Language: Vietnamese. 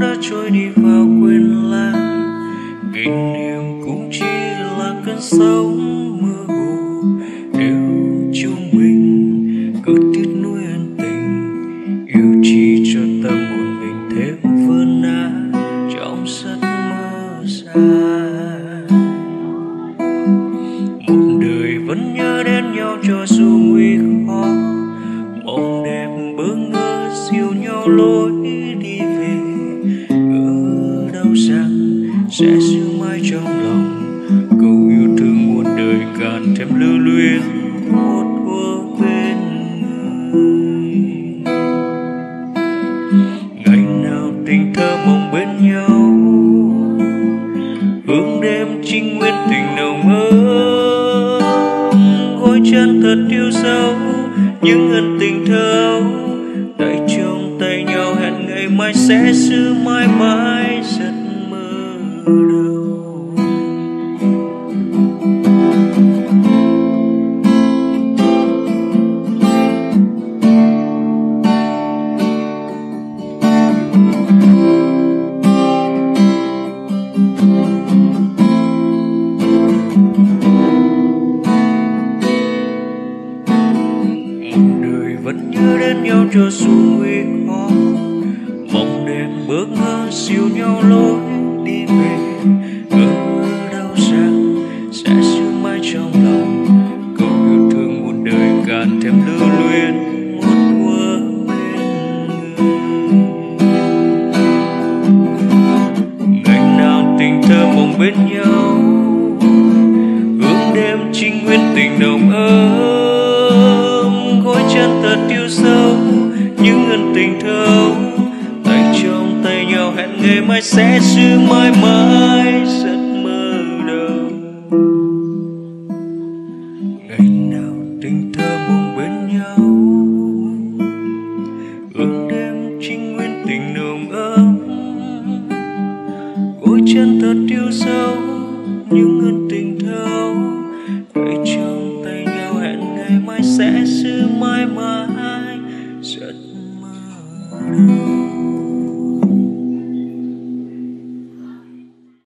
đã trôi đi vào quên lãng. Kỷ niệm cũng chỉ là cơn sóng mơ hồ. Yêu chúng mình, cứ tiếc nuối ân tình. Yêu chỉ cho tâm hồn mình thêm vỡ nã trong giấc mơ dài một đời vẫn nhớ đến nhau cho dù nguy khó. Mộng đẹp bơ ngơ siêu nhau lối đi sẽ sương mãi trong lòng. Câu yêu thương muôn đời càng thêm lưu luyến một thuở bên người. Ngày nào tình thơ mong bên nhau, hương đêm trinh nguyên tình nồng ấm. Gối chân thật yêu dấu những ân tình thơ tay trong tay nhau hẹn ngày mai sẽ xưa mãi mãi vẫn nhớ đến nhau cho dù nguy khó mong đêm bước ngỡ siêu nhau lối đi về. Ở đau rằng sẽ giữ mãi trong lòng. Câu yêu thương muôn đời càng thêm lưu luyến một mưa bên người. Ngày nào tình thơ mong bên nhau hương đêm trinh nguyên tình đầu hẹn ngày mai sẽ xưa mãi mãi giấc mơ đâu. Ngày nào tình thơ buông bên nhau, ước đêm trinh nguyên tình nồng ấm. Gối chân thật yêu dấu những ân tình thâu tay trong tay nhau hẹn ngày mai sẽ xưa mãi mãi giấc mơ đâu.